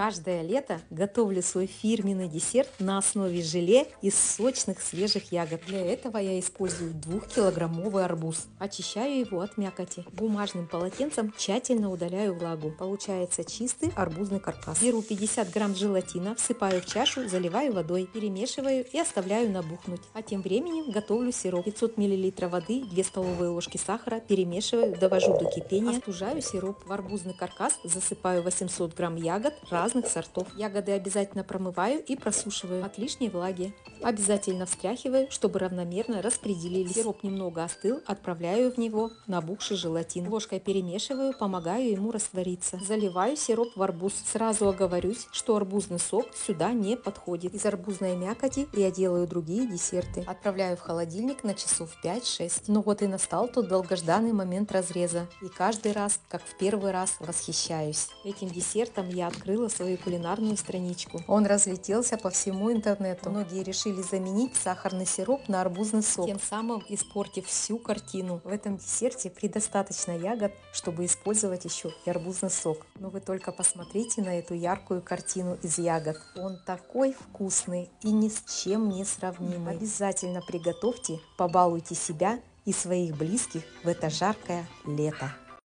Каждое лето готовлю свой фирменный десерт на основе желе из сочных свежих ягод. Для этого я использую двухкилограммовый арбуз. Очищаю его от мякоти. Бумажным полотенцем тщательно удаляю влагу. Получается чистый арбузный каркас. Беру 50 грамм желатина, всыпаю в чашу, заливаю водой, перемешиваю и оставляю набухнуть. А тем временем готовлю сироп. 500 мл воды, 2 столовые ложки сахара, перемешиваю, довожу до кипения, остужаю сироп. В арбузный каркас засыпаю 800 грамм ягод, разных сортов. Ягоды обязательно промываю и просушиваю от лишней влаги. Обязательно встряхиваю, чтобы равномерно распределились. Сироп немного остыл, отправляю в него набухший желатин. Ложкой перемешиваю, помогаю ему раствориться. Заливаю сироп в арбуз. Сразу оговорюсь, что арбузный сок сюда не подходит. Из арбузной мякоти я делаю другие десерты. Отправляю в холодильник на часов 5-6. Ну вот и настал тот долгожданный момент разреза. И каждый раз, как в первый раз, восхищаюсь. Этим десертом я открыла свою кулинарную страничку. Он разлетелся по всему интернету. Многие решили заменить сахарный сироп на арбузный сок, тем самым испортив всю картину. В этом десерте предостаточно ягод, чтобы использовать еще и арбузный сок. Но вы только посмотрите на эту яркую картину из ягод. Он такой вкусный и ни с чем не сравнимый. Обязательно приготовьте, побалуйте себя и своих близких в это жаркое лето.